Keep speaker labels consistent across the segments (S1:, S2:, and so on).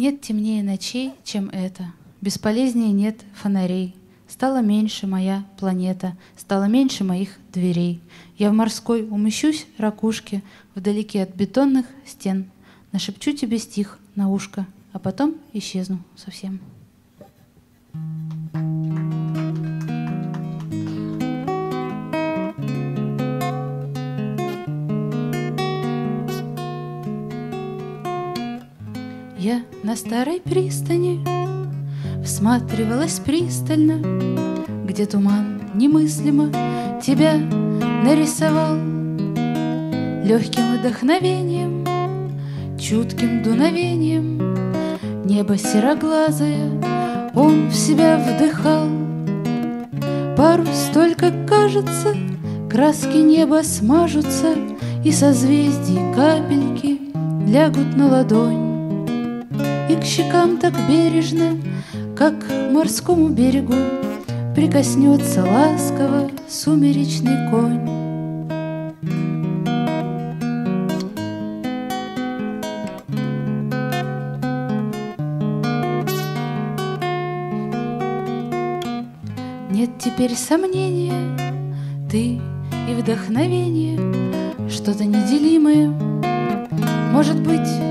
S1: Нет темнее ночей, чем это. Бесполезнее нет фонарей. Стала меньше моя планета, стало меньше моих дверей. Я в морской умещусь ракушке, вдалеке от бетонных стен. Нашепчу тебе стих на ушко, а потом исчезну совсем. Я на старой пристани Всматривалась пристально, Где туман немыслимо Тебя нарисовал. Легким вдохновением, Чутким дуновением Небо сероглазое Он в себя вдыхал. Парус только кажется Краски неба смажутся И созвездий капельки Лягут на ладонь и к щекам так бережно как к морскому берегу Прикоснется ласково сумеречный конь. Нет теперь сомнения, ты и вдохновение, Что-то неделимое, может быть,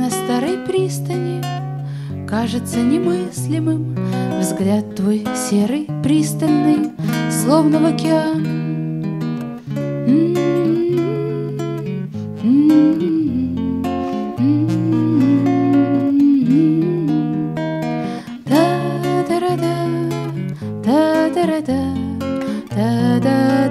S1: на старой пристани. Кажется немыслимым Взгляд твой серый, пристальный Словно в океан. Та-да-да, та-да-да, та-да-да